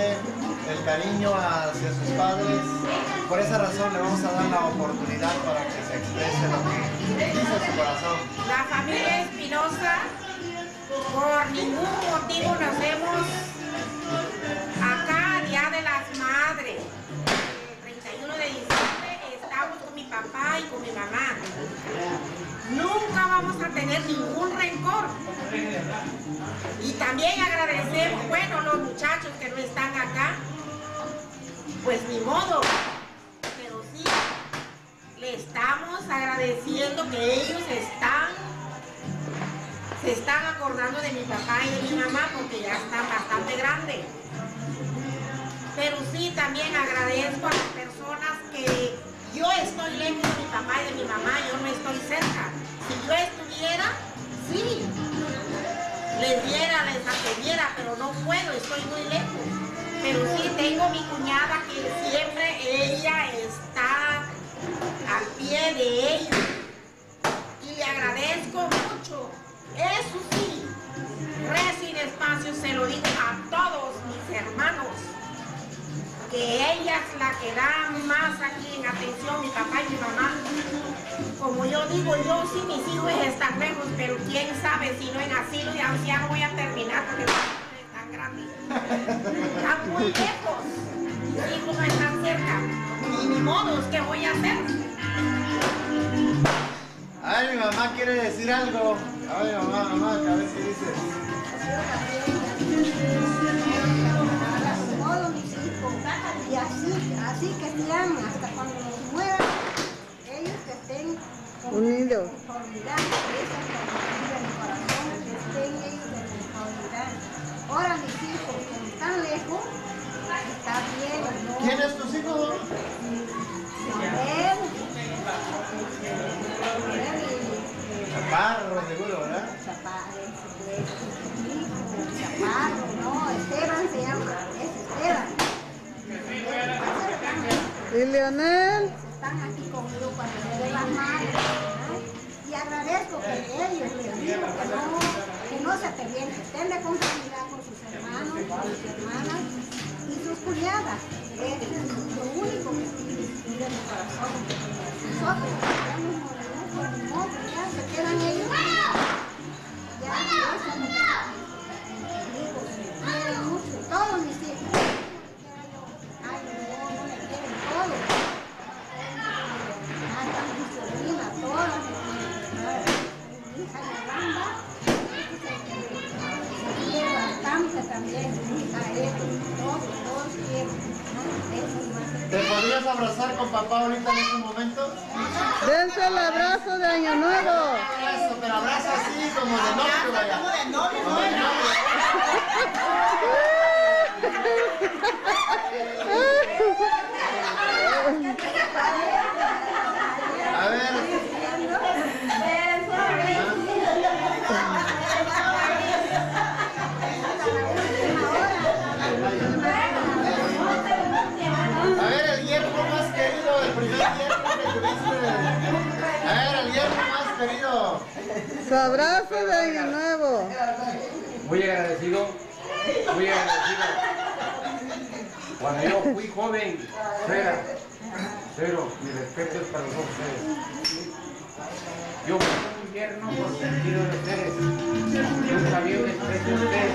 el cariño hacia sus padres. Por esa razón le vamos a dar la oportunidad para que se exprese lo que dice su corazón. La familia Espinosa, por ningún motivo nos hemos acá, Día de las Madres. El 31 de diciembre estamos con mi papá y con mi mamá. Nunca vamos a tener ningún rencor. Y también agradecemos, bueno, los muchachos que no están acá, pues ni modo, pero sí, le estamos agradeciendo que ellos están, se están acordando de mi papá y de mi mamá porque ya están bastante grandes. Pero sí, también agradezco a las personas que yo estoy lejos de mi papá y de mi mamá, yo no estoy cerca. Si yo estuviera, sí, les atendiera, pero no puedo, estoy muy lejos. Pero sí tengo mi cuñada que siempre ella está al pie de ellos. Y le agradezco mucho. Eso sí, re sin espacio se lo digo Que ella es la que da más aquí en atención, mi papá y mi mamá. Como yo digo, yo sí mis hijos están lejos, pero quién sabe si no en asilo de anciano voy a terminar porque están grandes. Están muy lejos. Mis hijos no están cerca. Y ni modos, ¿qué voy a hacer? Ay, mi mamá quiere decir algo. Ay, mamá, mamá, a ver qué dices. Unidos. conformidad, esa es la medida del corazón, que estén ellos en conformidad. Ahora mis hijos, como están lejos, está bien, no. ¿Quién es tus hijos? Chaparro, seguro, ¿verdad? Chaparro, Chaparro, no, Esteban se llama, es Esteban. ¿Y Leonel? Ya, ya, ya. Abrazar con papá ahorita en este momento? Dense el abrazo de Año Nuevo. Eso, pero abraza así como de novio, vaya. Como de novio, Su abrazo de Nuevo. Muy agradecido, muy agradecido. Cuando yo fui joven, cero, cero, mi respeto es para todos ustedes. Yo fui un invierno por sentido de ustedes. Nunca había un desprecio de ustedes.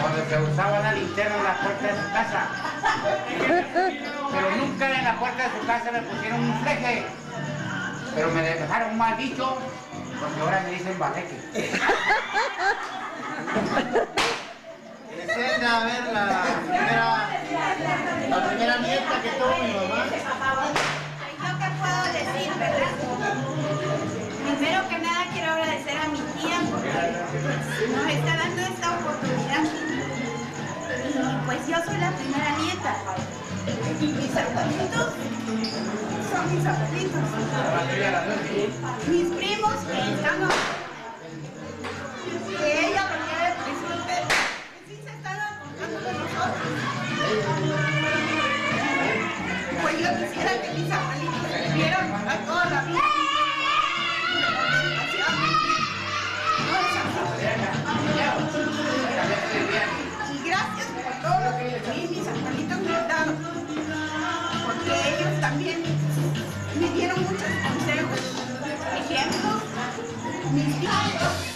Cuando se usaba la linterna en la puerta de su casa. Pero nunca en la puerta de su casa me pusieron un fleje. Pero me dejaron mal dicho, porque ahora me dicen baleque. Presenta a ver la primera, la primera nieta que tuvo mi mamá. ¿Yo qué puedo decir, verdad? Primero que nada quiero agradecer a mi tía porque nos está dando esta oportunidad. Y pues yo soy la primera nieta. Mis abuelitos son mis abuelitos. Mis primos que están mis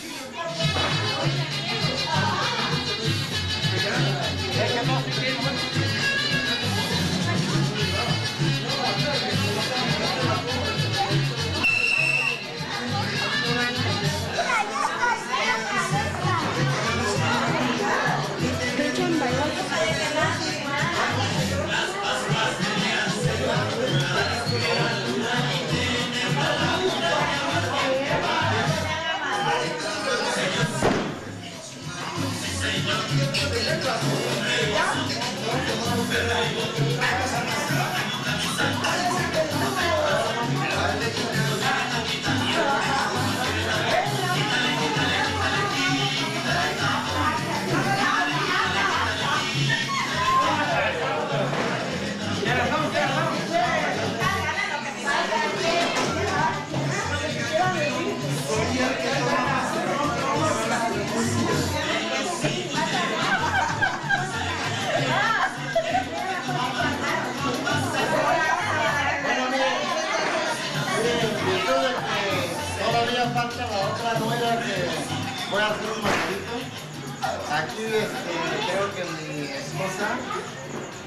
Aquí este, creo que mi esposa,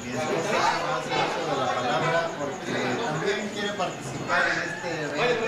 mi esposa hacer uso de la palabra porque también quiere participar en este evento